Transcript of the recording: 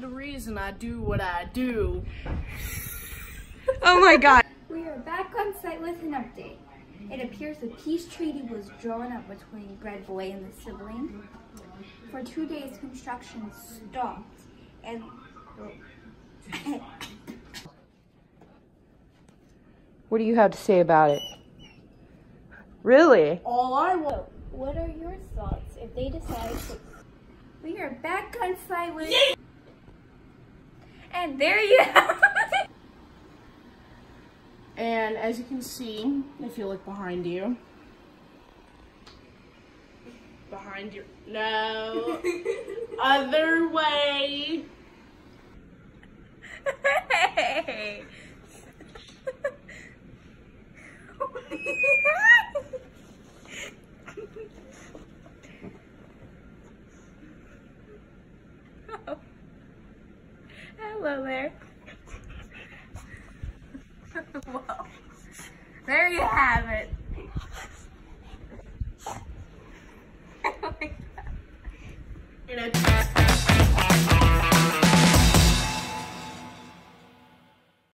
the reason I do what I do. Oh my god. We are back on site with an update. It appears a peace treaty was drawn up between Bread Boy and the sibling. For two days, construction stopped, and What do you have to say about it? Really? All I want. what are your thoughts if they decide to? We are back on site with, and there you have it. And as you can see, if you look behind you, behind you, no, other way. Hello there. Whoa. There you have it. Oh In a